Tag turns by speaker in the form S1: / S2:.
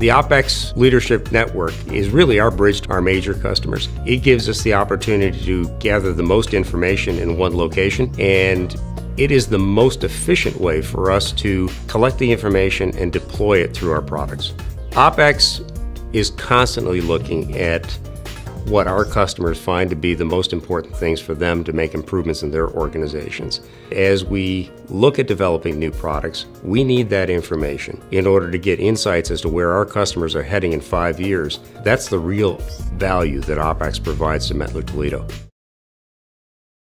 S1: The OpX Leadership Network is really our bridge to our major customers. It gives us the opportunity to gather the most information in one location and it is the most efficient way for us to collect the information and deploy it through our products. OpX is constantly looking at what our customers find to be the most important things for them to make improvements in their organizations. As we look at developing new products, we need that information in order to get insights as to where our customers are heading in five years. That's the real value that OpX provides to Mettler Toledo.